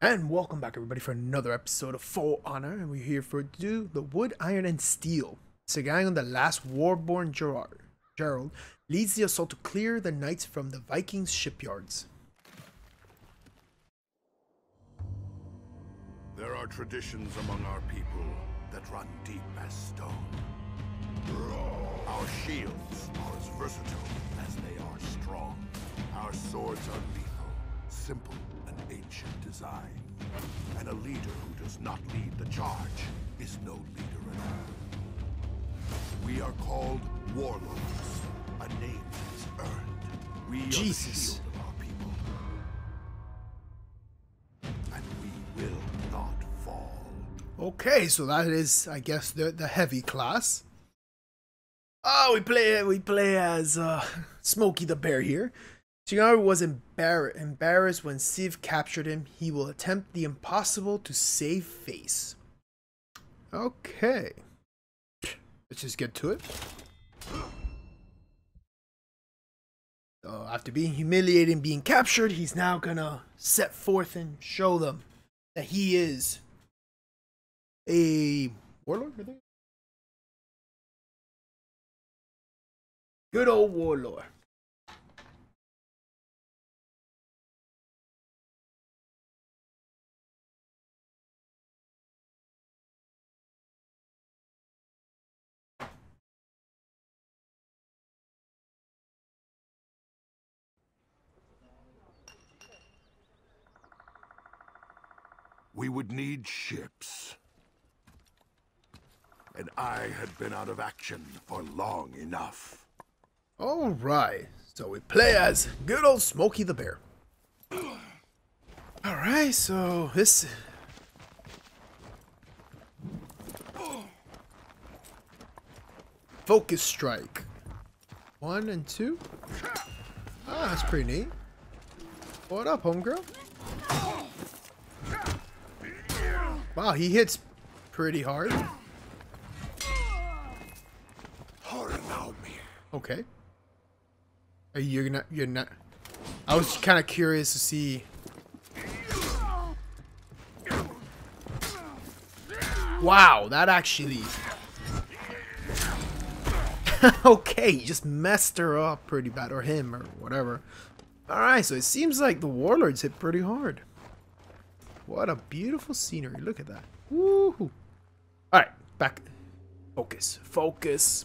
And welcome back, everybody, for another episode of For Honor. And we're here for do the Wood, Iron, and Steel. Segang, the last warborn Gerard, Gerald, leads the assault to clear the knights from the Vikings' shipyards. There are traditions among our people that run deep as stone. Our shields are as versatile as they are strong. Our swords are lethal, simple ancient design. And a leader who does not lead the charge is no leader at all. We are called warlords, a name that is earned. We Jesus. are the shield of our people. And we will not fall. Okay, so that is, I guess, the the heavy class. Oh, we play we play as uh, Smokey the Bear here. Shigaru was embar- embarrassed when Siv captured him. He will attempt the impossible to save face. Okay. Let's just get to it. So after being humiliated and being captured, he's now gonna set forth and show them that he is a warlord, I think. Good old warlord. We would need ships. And I had been out of action for long enough. All right, so we play as good old Smokey the Bear. All right, so this. Focus strike. One and two. Ah, that's pretty neat. What up, homegirl? Wow, he hits pretty hard. Okay. Are you gonna? You're not. I was kind of curious to see. Wow, that actually. okay, you just messed her up pretty bad, or him, or whatever. All right, so it seems like the warlords hit pretty hard. What a beautiful scenery! Look at that. Woohoo! All right, back. Focus. Focus.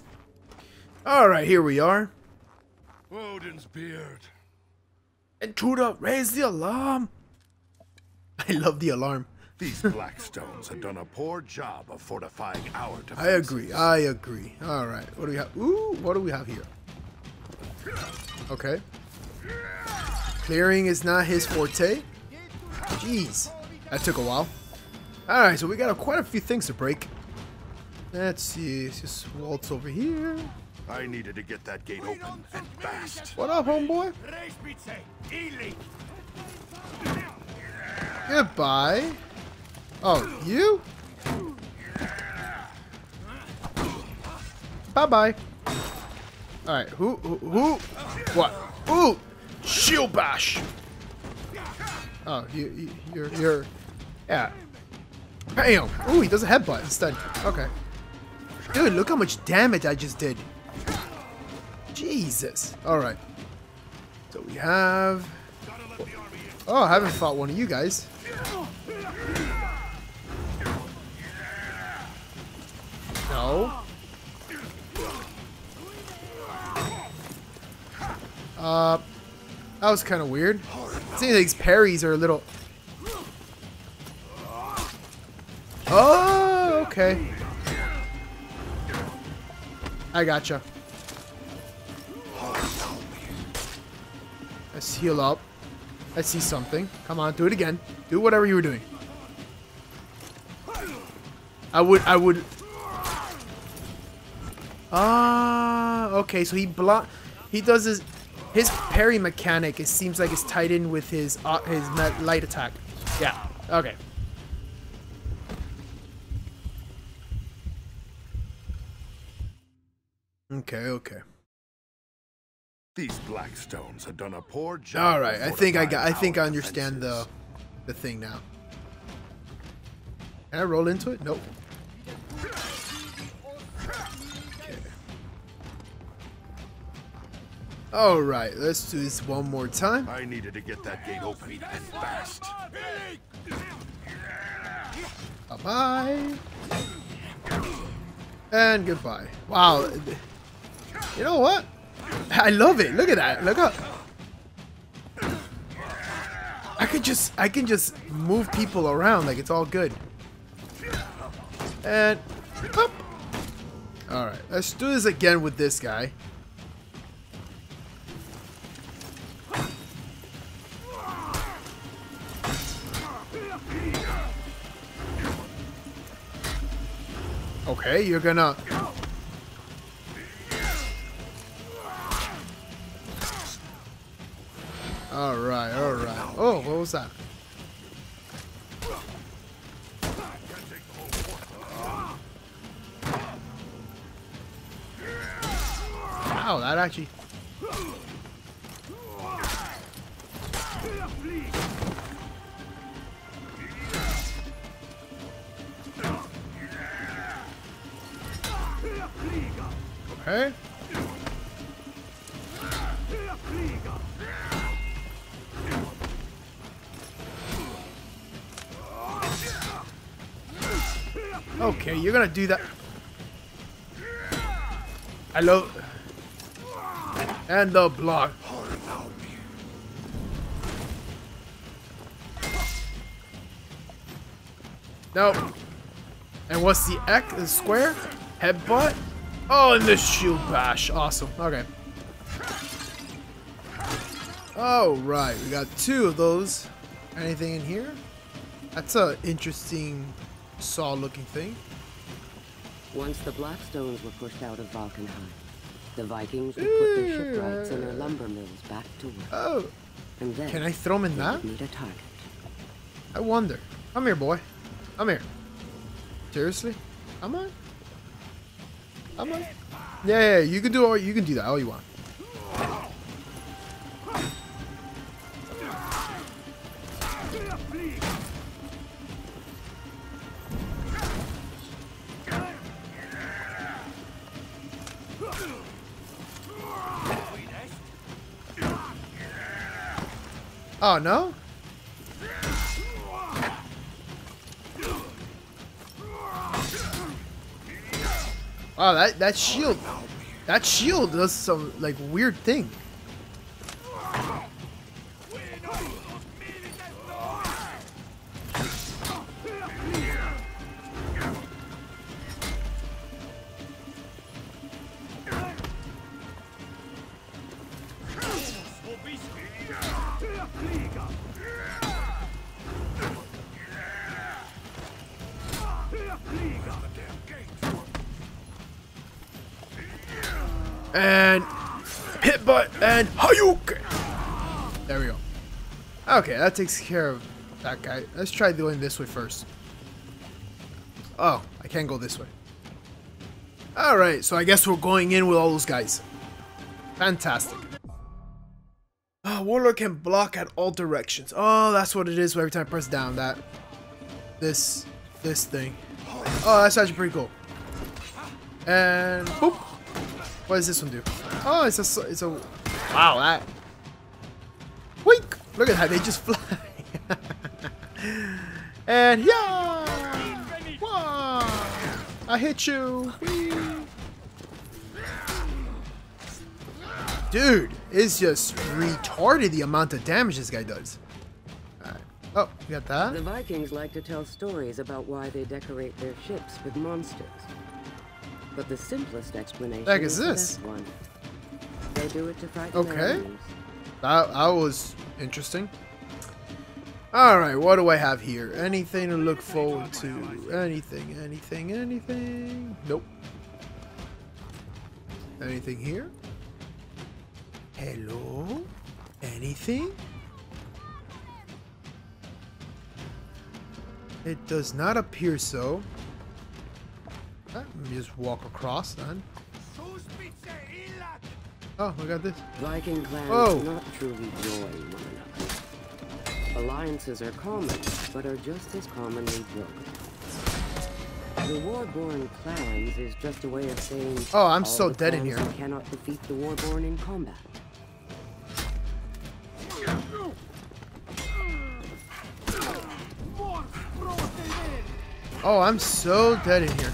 All right, here we are. Odin's beard. Intruder, raise the alarm. I love the alarm. These Blackstones have done a poor job of fortifying our defenses. I agree. I agree. All right. What do we have? Ooh, what do we have here? Okay. Clearing is not his forte. Jeez. That took a while. All right, so we got a, quite a few things to break. Let's see. Let's just waltz over here. I needed to get that gate open and fast. What up, homeboy? Goodbye. Oh, you? Bye bye. All right, who, who, who? What? Ooh, shield bash. Oh, you, you you're, you're, yeah. Bam. Ooh, he does a headbutt instead. Okay. Dude, look how much damage I just did. Jesus. All right. So we have. Oh, I haven't fought one of you guys. No. Uh, that was kind of weird. Seems like these parries are a little. Oh, okay. I gotcha. Let's heal up. I see something. Come on, do it again. Do whatever you were doing. I would, I would. Ah, okay. So he block. He does his his parry mechanic. It seems like it's tied in with his uh, his light attack. Yeah. Okay. Okay. Okay. These Blackstones have done a poor job. All right. I think I got. I think I understand the defenses. the thing now. Can I roll into it? Nope. Alright, let's do this one more time. I needed to get that gate open, and fast. Bye-bye. And goodbye. Wow. You know what? I love it. Look at that. Look up. I could just I can just move people around like it's all good. And up. Alright, let's do this again with this guy. Okay, you're gonna Alright, alright. Oh, what was that? Wow, that actually... Okay. Okay, you're gonna do that. I love... And the block. Nope. And what's the X? The square? Headbutt? Oh, and the shield bash. Awesome. Okay. Oh, right. We got two of those. Anything in here? That's a interesting saw-looking thing. Once the Blackstones were pushed out of Valkenheim, the Vikings would put their shipwrights and their lumber mills back to work. Oh, And then can I throw him in that? need a target. I wonder. Come here, boy. Come here. Seriously? Come on. Come on. Yeah, yeah, you can do all you can do that all you want. Oh no? Wow, that that shield, that shield does some like weird thing. Hayuken. There we go. Okay, that takes care of that guy. Let's try doing this way first. Oh, I can't go this way. Alright, so I guess we're going in with all those guys. Fantastic. Oh, Warlord can block at all directions. Oh, that's what it is every time I press down. That. This. This thing. Oh, that's actually pretty cool. And boop. What does this one do? Oh, it's a, it's a, wow, that. Wink! Look at that, they just fly. and yeah! Wow! I hit you! Whee! Dude, it's just retarded the amount of damage this guy does. Alright. Oh, you got that? The Vikings like to tell stories about why they decorate their ships with monsters. But the simplest explanation Heck is the this? best one. They do it to frighten Okay. enemies. That, that was interesting. Alright, what do I have here? Anything to look forward to? Anything, anything, anything? Nope. Anything here? Hello? Anything? It does not appear so. Let me just walk across then. Oh, I got this. Viking clans Whoa. not truly join one another. Alliances are common, but are just as commonly broken. The Warborn clans is just a way of saying. Oh, I'm so the dead in here. Cannot defeat the Warborn in combat. Oh, I'm so dead in here.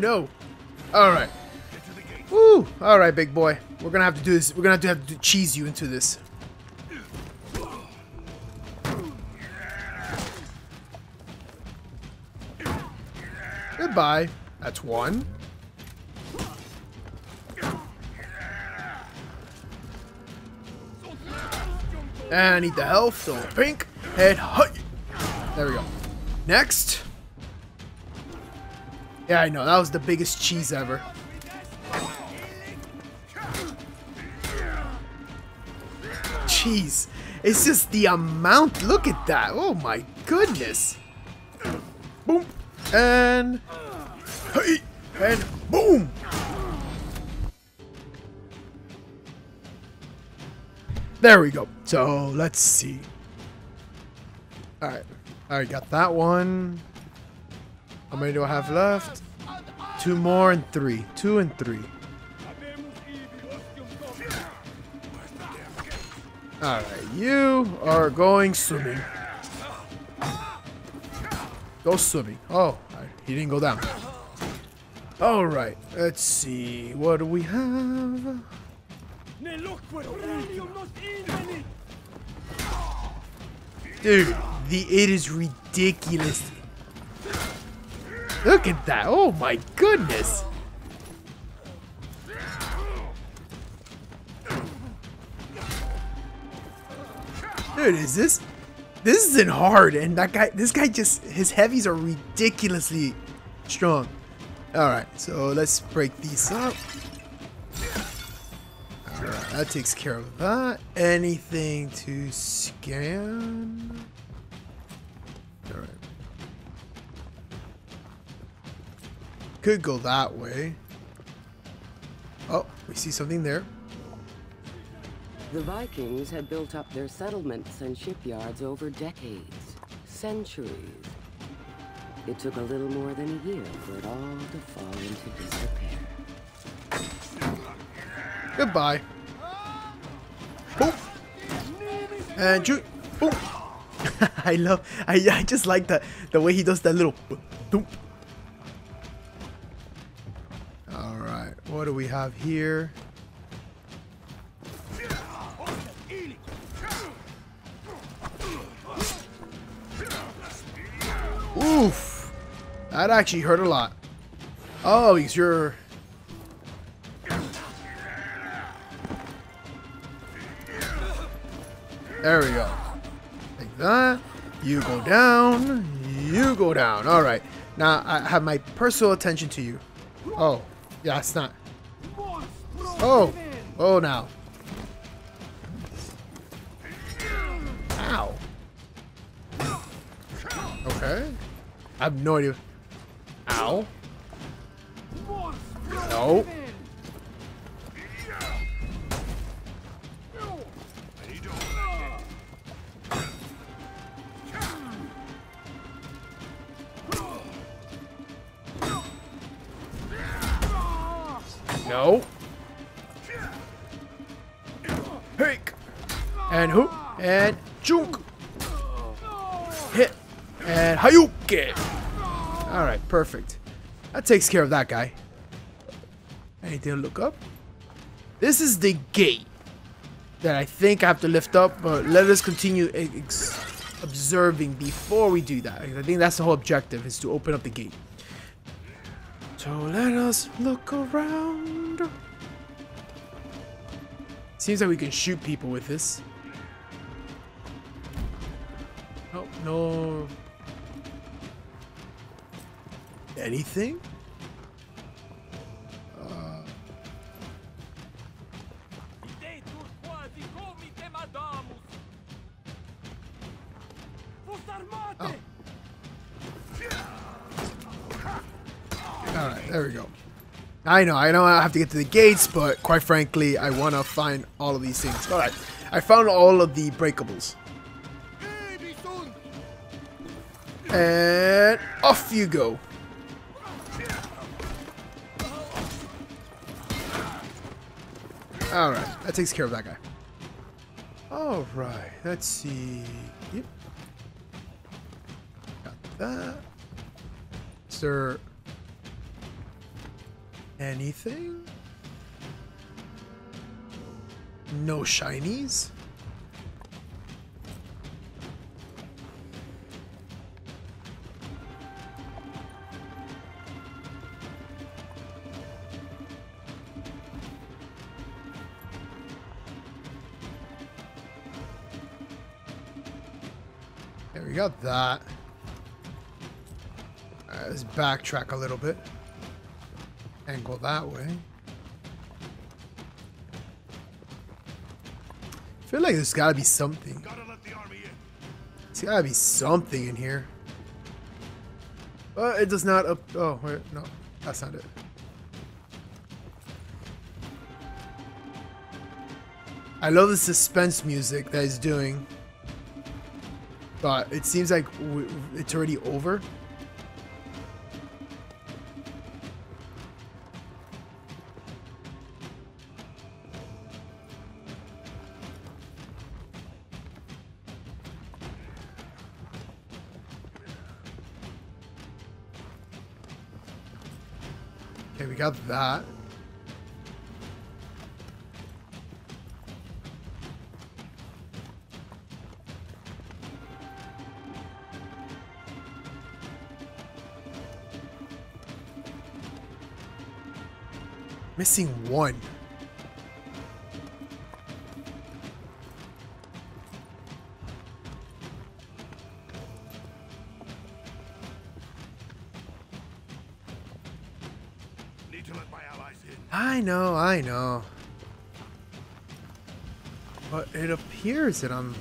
No. Alright. Woo! Alright, big boy. We're gonna have to do this. We're gonna have to have to cheese you into this. Goodbye. That's one. And I need the health, so pink, head, hut. There we go. Next. Yeah, I know. That was the biggest cheese ever. Jeez. It's just the amount. Look at that. Oh my goodness. Boom. And. Hey. And boom. There we go. So let's see. Alright. Alright, got that one. How many do I have left? Two more and three. Two and three. Alright, you are going swimming. Go swimming. Oh, he didn't go down. Alright, let's see. What do we have? Dude, the it is ridiculous. Look at that. Oh my goodness. Dude, is this this isn't hard and that guy this guy just his heavies are ridiculously strong. Alright, so let's break these up. Alright, that takes care of that. Anything to scan? Alright. Could go that way. Oh, we see something there. The Vikings had built up their settlements and shipyards over decades, centuries. It took a little more than a year for it all to fall into disrepair. Goodbye. Boom. And shoot. Boom. I love. I I just like the the way he does that little. Boom. What do we have here? Oof. That actually hurt a lot. Oh, because you're There we go. Like that. You go down. You go down. All right. Now I have my personal attention to you. Oh, yeah, it's not. Oh, oh, now. Ow. Okay. I have no idea. Ow. No. No. And hoop. And junk. Hit. And Hayuke. Alright, perfect. That takes care of that guy. Anything to look up? This is the gate that I think I have to lift up, but let us continue observing before we do that. I think that's the whole objective, is to open up the gate. So let us look around. Seems like we can shoot people with this. No. Anything? Uh, Oh. Alright, there we go. I know, I know I have to get to the gates, but quite frankly, I want to find all of these things. Alright, I found all of the breakables. And off you go. Alright, that takes care of that guy. Alright, let's see. Yep. Got that. Is there anything? No shinies? Got that. Alright, let's backtrack a little bit. And go that way. I feel like there's gotta be something. Gotta let the army in. There's gotta be something in here. But it does not up. Oh, wait, no. That's not it. I love the suspense music that he's doing. But it seems like it's already over. Okay, we got that. Missing one. Need to let my allies in. I know, I know. But it appears that I'm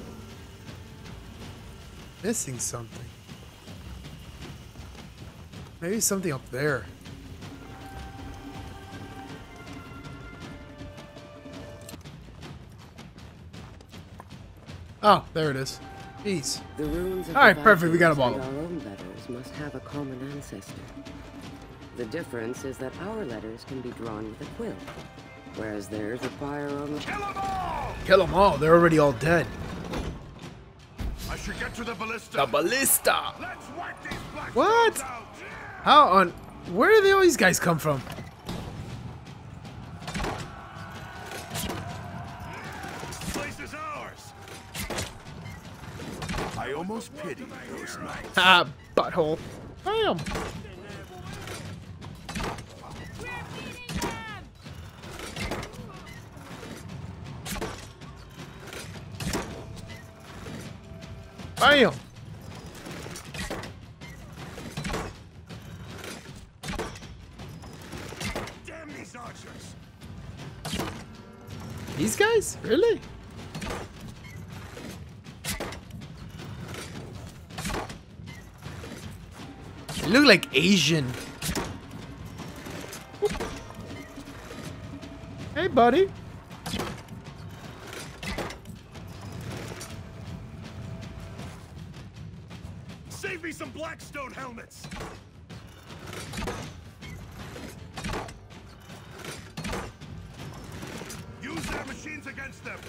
missing something. Maybe something up there. Oh, there it is. Jeez. The ruins of All right, the perfect, we got Vikings them all. and Our own letters must have a common ancestor. The difference is that our letters can be drawn with a quill, whereas theirs require only. Kill them all! Kill them all. They're already all dead. I should get to the ballista. The ballista. Let's whack these black What? out. How on? Where do all these guys come from? Ah, butthole. Bam. Bam. Damn these archers. These guys? Really? They look like Asian. Hey, buddy. Save me some Blackstone helmets. Use their machines against them.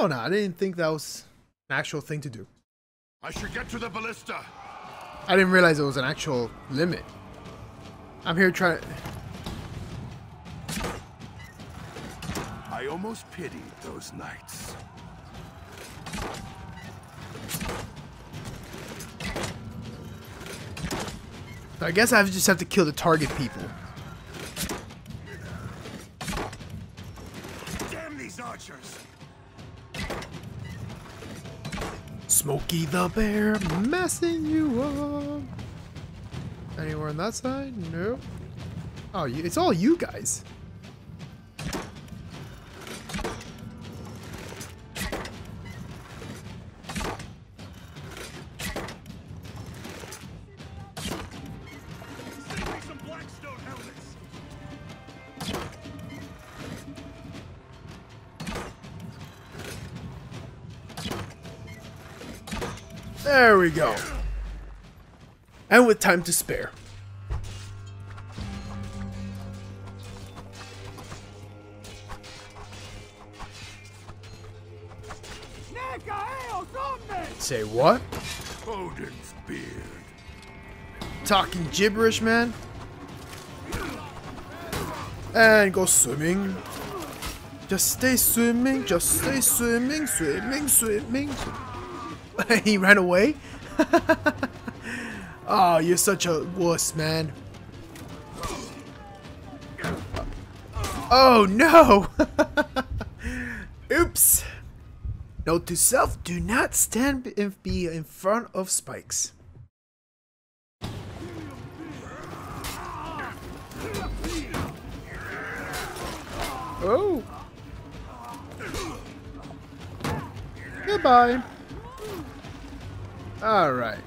Oh no, I didn't think that was an actual thing to do. I should get to the ballista. I didn't realize it was an actual limit. I'm here trying. I almost pitied those knights. I guess I just have to kill the target people. Smokey the Bear messing you up. Anywhere on that side? Nope. Oh, it's all you guys. There we go. And with time to spare. Say what? Odin's beard. Talking gibberish, man. And go swimming. Just stay swimming, just stay swimming, swimming, swimming. he ran away? oh, you're such a wuss, man. Oh no! Oops! Note to self, do not stand and be in front of spikes. Oh! Goodbye. Alright.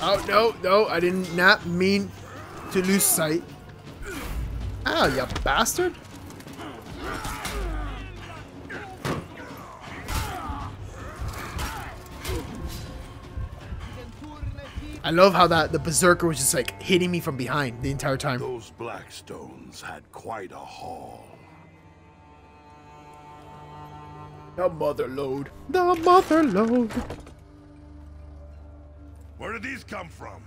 Oh, no, no, I did not mean to lose sight. Ow, you bastard. I love how that the berserker was just like hitting me from behind the entire time. Those Blackstones had quite a haul. The mother load. The mother load. Where did these come from?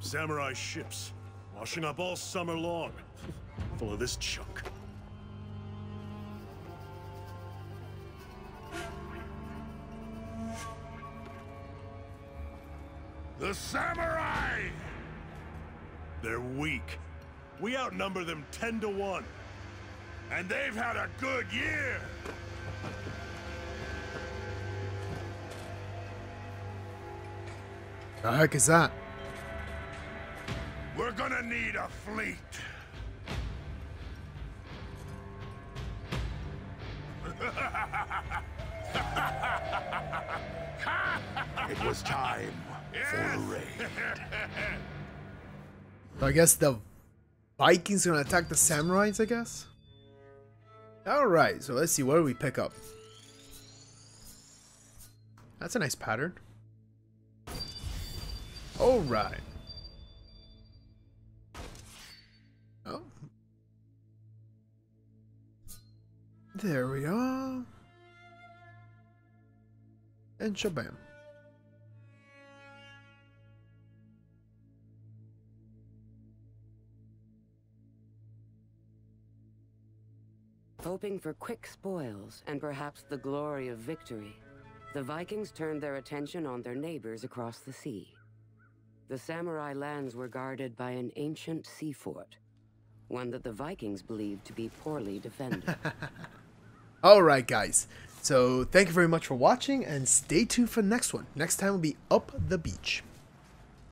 Samurai ships, washing up all summer long, full of this junk. The samurai! They're weak. We outnumber them 10 to 1. And they've had a good year! The heck is that? We're gonna need a fleet. it was time for a raid. So I guess the Vikings are gonna attack the samurais, I guess? Alright, so let's see, what do we pick up? That's a nice pattern. Alright. There we are. And shabam. Hoping for quick spoils and perhaps the glory of victory, the Vikings turned their attention on their neighbors across the sea. The samurai lands were guarded by an ancient sea fort, one that the Vikings believed to be poorly defended. Alright, guys. So, thank you very much for watching and stay tuned for the next one. Next time will be Up the Beach.